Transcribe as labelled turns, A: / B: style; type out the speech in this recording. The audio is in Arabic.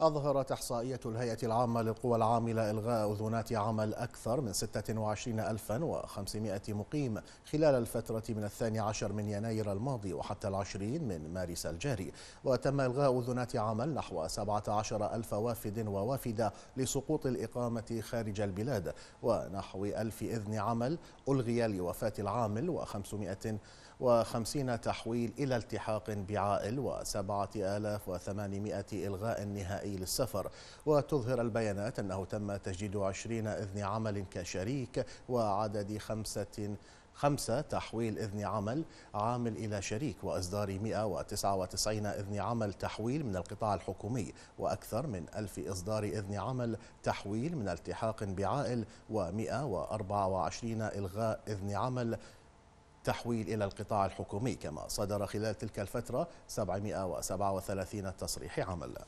A: أظهرت إحصائية الهيئة العامة للقوى العاملة إلغاء أذونات عمل أكثر من 26500 مقيم خلال الفترة من الثاني عشر من يناير الماضي وحتى العشرين من مارس الجاري. وتم إلغاء أذونات عمل نحو 17 ألف وافد ووافدة لسقوط الإقامة خارج البلاد. ونحو ألف إذن عمل ألغي لوفاة العامل و500 وخمسين تحويل إلى التحاق بعائل وسبعة آلاف وثمانمائة إلغاء نهائي للسفر. وتظهر البيانات أنه تم تجديد عشرين إذن عمل كشريك وعدد خمسة خمسة تحويل إذن عمل عامل إلى شريك وإصدار 199 إذن عمل تحويل من القطاع الحكومي وأكثر من ألف إصدار إذن عمل تحويل من التحاق بعائل و124 إلغاء إذن عمل التحويل إلى القطاع الحكومي. كما صدر خلال تلك الفترة 737 تصريح عمل.